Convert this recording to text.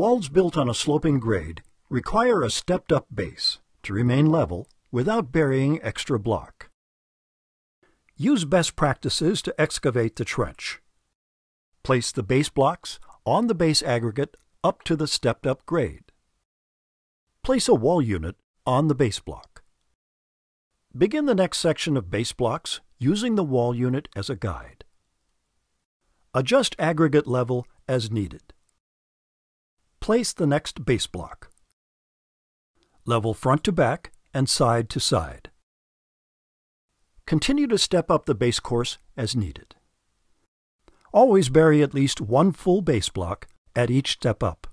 Builds built on a sloping grade require a stepped-up base to remain level without burying extra block. Use best practices to excavate the trench. Place the base blocks on the base aggregate up to the stepped-up grade. Place a wall unit on the base block. Begin the next section of base blocks using the wall unit as a guide. Adjust aggregate level as needed. Place the next base block. Level front to back and side to side. Continue to step up the base course as needed. Always bury at least one full base block at each step up.